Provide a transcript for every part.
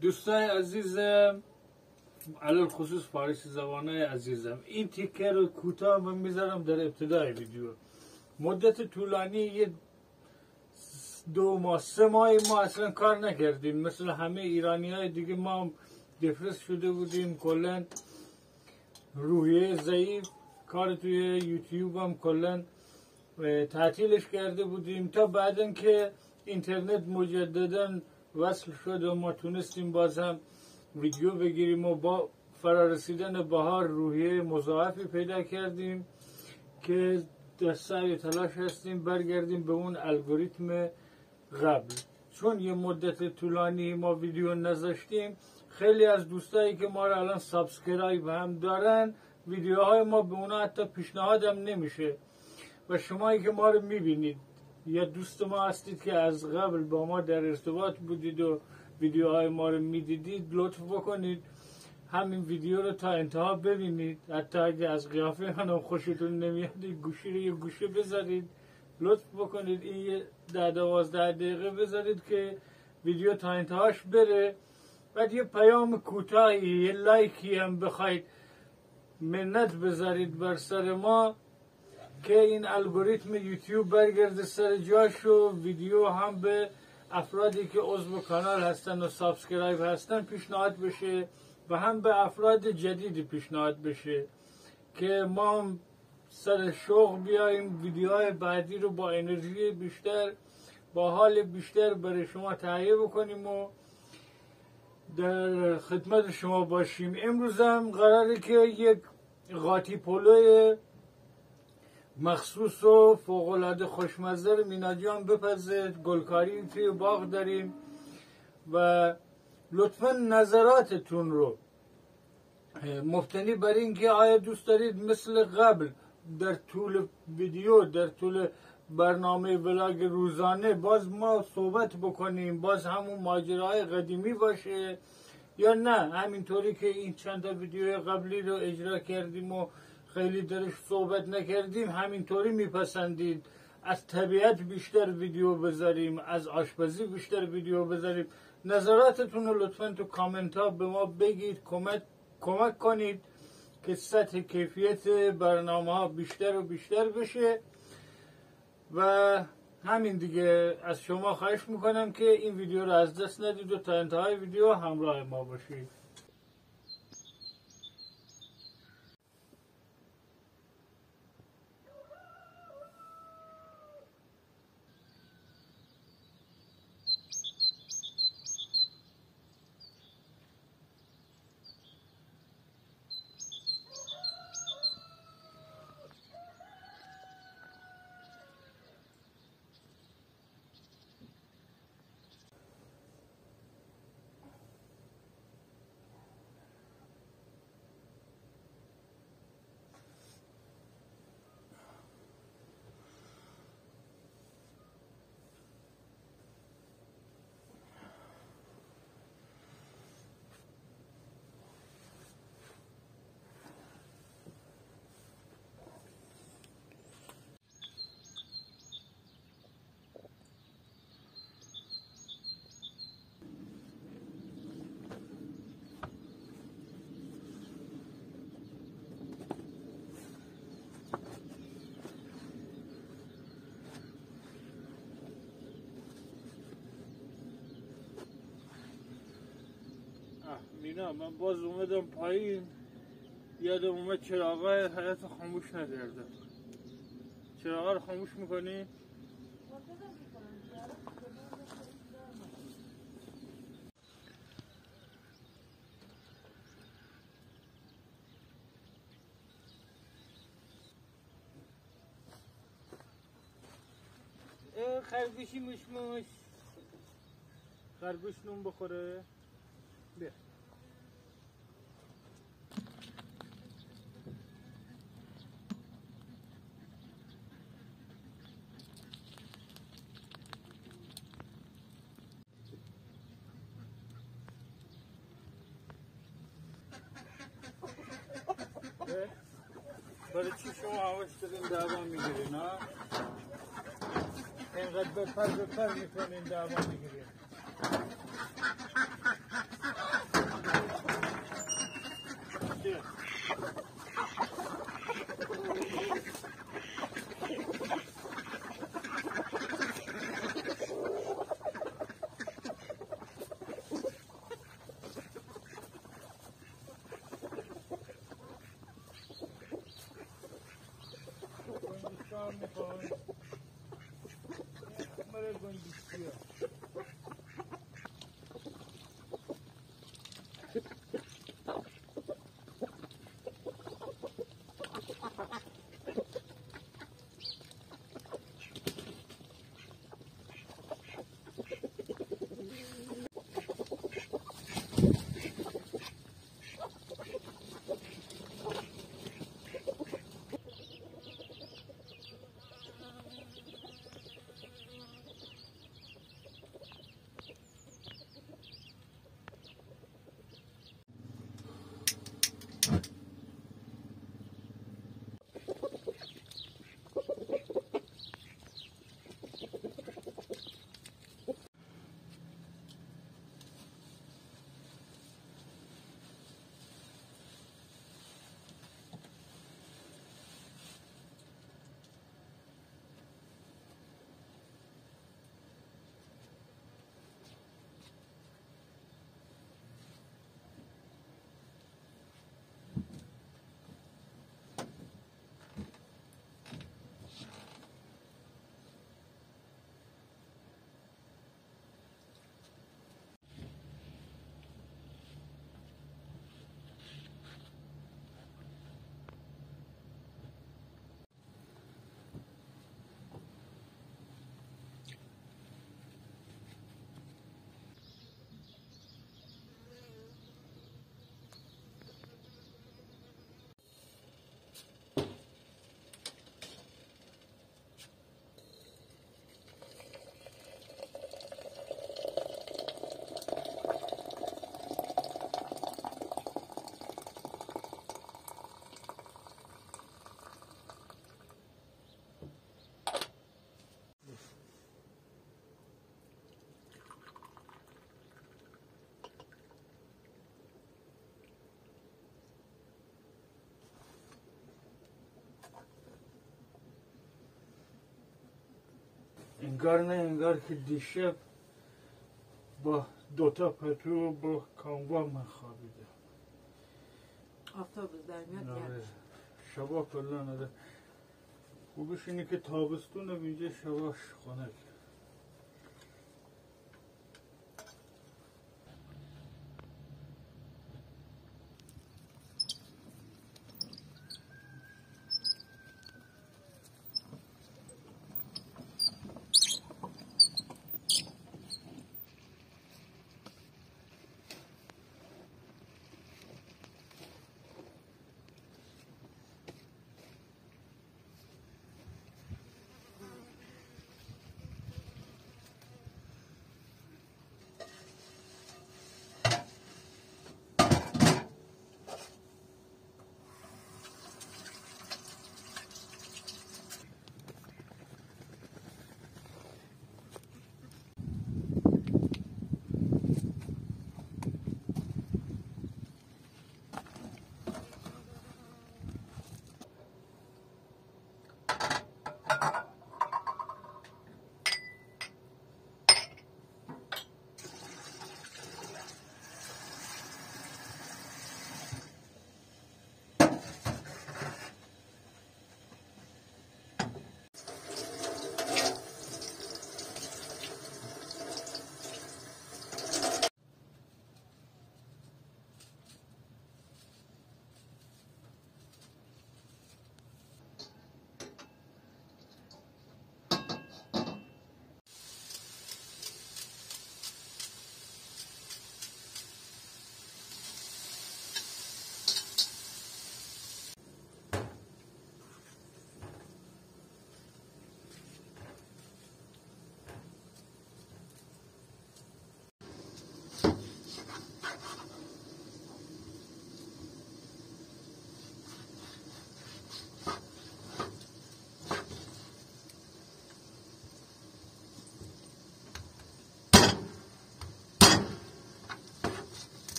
دوستای عزیزم علال خصوص فارسی زبانه عزیزم. این تیکر رو کوتاه من می‌ذارم در ابتدای ویدیو. مدت طولانی یه دو ماه سه ماه ما اصلا کار نکردیم. مثل همه ایرانی های دیگه ما دفرس شده بودیم کلا روحیه ضعیف کار توی یوتیوب هم کلا تعطیلش کرده بودیم. تا بعدن که اینترنت مجددا وصل شد و ما تونستیم باز هم ویدیو بگیریم و با فرارسیدن بهار روحیه مضاعفی پیدا کردیم که در سعی تلاش هستیم برگردیم به اون الگوریتم قبل. چون یه مدت طولانی ما ویدیو نذاشتیم خیلی از دوستایی که ما رو الان subscribe هم دارن ویدیوهای ما به اونا حتی پیشنهادم نمیشه. و شمایی که ما رو می‌بینید. یا دوست ما هستید که از قبل با ما در ارتباط بودید و ویدیوهای ما رو می‌دیدید لطف بکنید. همین ویدیو رو تا انتها ببینید. حتی اگه از قیافه منم خوشتون نمیاد گوشی رو یه گوشه بذارید. لطف بکنید. این یه ده دوازده دقیقه بذارید که ویدیو تا انتهاش بره. بعد یه پیام کوتاهی یه لایکی هم بخواید منت بذارید بر سر ما. که این الگوریتم یوتیوب برگرده سر جاش و ویدیو هم به افرادی که عضو کانال هستن و subscribe هستن پیشنهاد بشه و هم به افراد جدید پیشنهاد بشه که ما سر شوق بیایم ویدیوهای بعدی رو با انرژی بیشتر با حال بیشتر برای شما تهیه بکنیم و در خدمت شما باشیم. امروز هم قراره که یک قاطی پلوی مخصوص و فوقالعاده خوشمزه رو مینا جان بپزه گلکاری توی باغ داریم و لطفا نظراتتون رو. مفتنی بر اینکه آیا دوست دارید مثل قبل در طول ویدیو در طول برنامه ولاگ روزانه باز ما صحبت بکنیم باز همون ماجراهای قدیمی باشه یا نه؟ همینطوری که این چند تا ویدیو قبلی رو اجرا کردیم و خیلی درش صحبت نکردیم همینطوری میپسندید. از طبیعت بیشتر ویدیو بذاریم از آشپزی بیشتر ویدیو بذاریم. نظراتتون رو لطفا تو کامنت ها به ما بگید کمک, کمک کنید که سطح کیفیت برنامه ها بیشتر و بیشتر بشه. و همین دیگه از شما خواهش می‌کنم که این ویدیو رو از دست ندید و تا انتهای ویدیو همراه ما باشید. مینا من باز اومدم پایین. یادم اومد چراغای حیات خاموش نکردم چراغا رو خاموش می‌کنی؟ خرگوشی مشموش خرگوش نون بخوره. برای چی شما هواش دارین دعوا می‌گیرین ها اینقدر بپر بپر می‌کنین دعوا می‌گیرین Allah'ım bakalım. Kamera gönderdi. Гарна ингархи дишеб ба дота петру ба канва мен хабиде. Автобусlar geldi. Şaba fırlanadı. Bu bir şimdi ki tabüstü ne bince şavaş konak.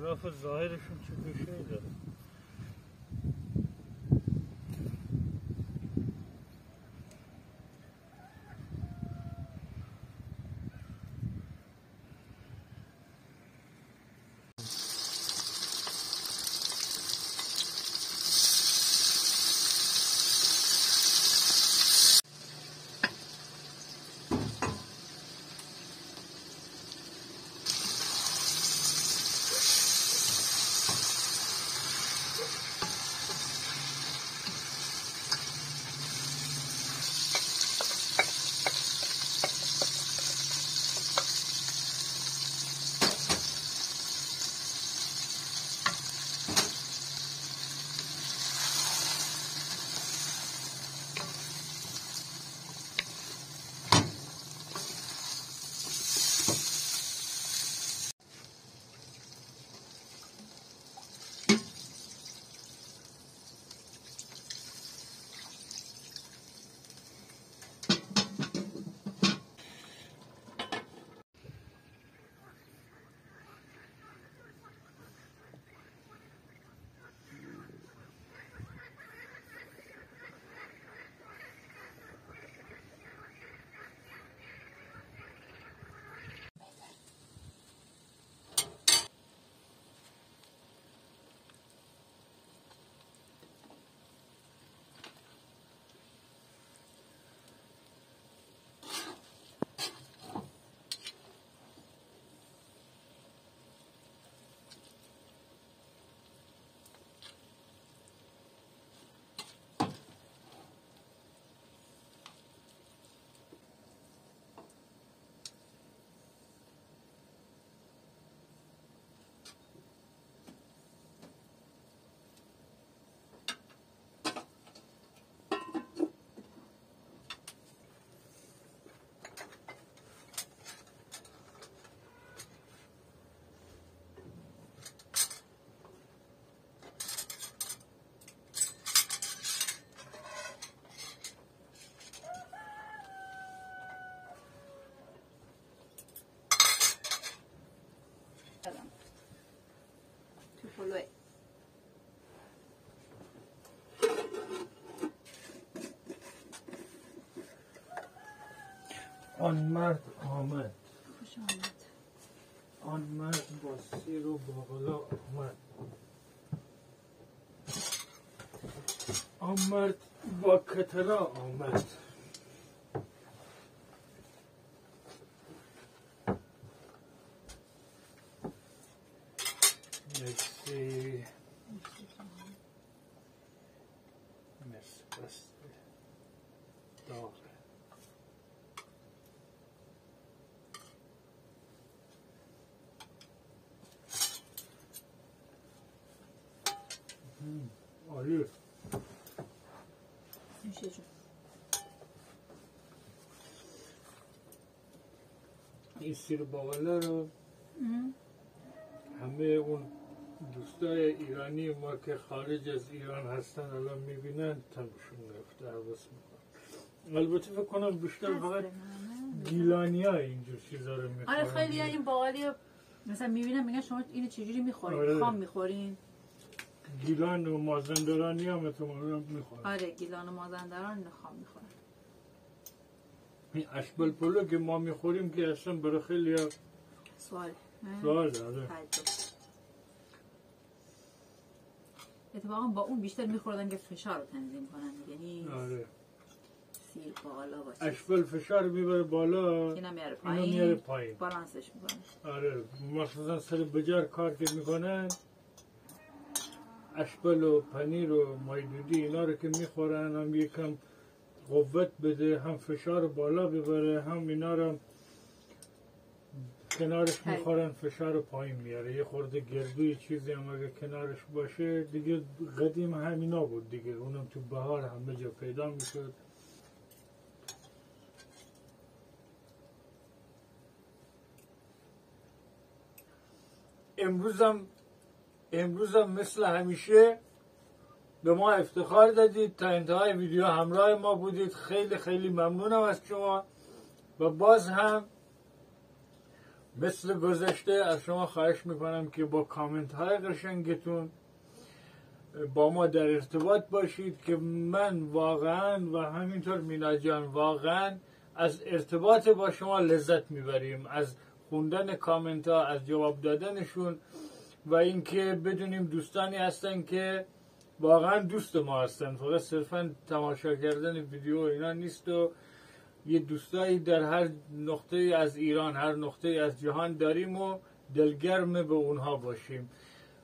tarafı zahir için çıkıyor. آن مرد آمد. خوش آمد. آن مرد با سیر و باقلا آمد. آن مرد با کتلا آمد. این سیر باقلا رو. همه اون دوستای ایرانی ما که خارج از ایران هستن الان می‌بینن تمشون نفته حواس می‌کنن. البته فکر کنم بیشتر فقط گیلانی ها اینجور چیزا رو می‌خورن. آره خیلی این باقالی مثلا می‌بینم میگن شما اینو چجوری می‌خورین؟ آره. خام می‌خورین؟ گیلان و مازندرانی هم می‌خورن. آره گیلان و مازندران خام می‌خورن. این اشبل پلو که ما می‌خوریم که اصلا برای خیلی سوال. سوال داره اتفاقا با اون بیشتر میخوردن که فشار رو تنظیم کنن. یعنی آره. سیر بالا باشه. اشبل فشار می‌بره بالا اینا میاره اینو میاره پایین. پایین بالانسش می‌کنه. آره. مخصوصا سر بجار کار که می‌کنن اشبل و پنیر و مایدودی اینا رو که می‌خورن هم یکم قوت بده هم فشار بالا ببره هم اینا رو کنارش. می‌خورن فشار پایین میاره. یه خورده گردوی چیزی هم اگه کنارش باشه دیگه قدیم همینا بود دیگه. اونم تو بهار همه جا پیدا می‌شد. امروزم امروزم مثل همیشه به ما افتخار دادید. تا انتهای ویدیو همراه ما بودید. خیلی خیلی ممنونم از شما. و باز هم مثل گذشته از شما خواهش می‌کنم که با کامنت های قشنگتون با ما در ارتباط باشید که من واقعا و همینطور مینا جان واقعا از ارتباط با شما لذت می‌بریم. از خوندن کامنت ها از جواب دادنشون و اینکه بدونیم دوستانی هستن که واقعا دوست ما هستن. فقط صرفا تماشا کردن ویدیو اینا نیست و یه دوستایی در هر نقطه از ایران هر نقطه از جهان داریم و دلگرم به اونها باشیم.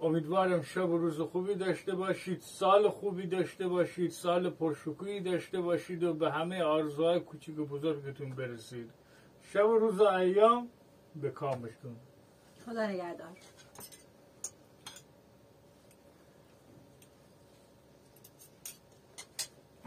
امیدوارم شب و روز خوبی داشته باشید سال خوبی داشته باشید سال پرشکویی داشته باشید و به همه آرزوهای کوچیک و بزرگتون برسید. شب و روز ایام به کامشون خدا نگهدار.